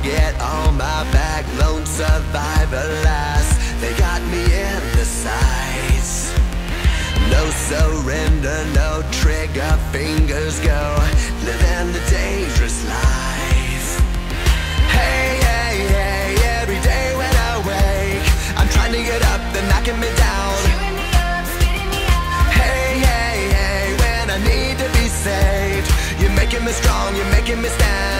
target on my back, lone survivor last. They got me in the sights. No surrender, no trigger, fingers go. Living the dangerous life. Hey, hey, hey, every day when I wake, I'm trying to get up, they're knocking me down. Hey, hey, hey, when I need to be saved, you're making me strong, you're making me stand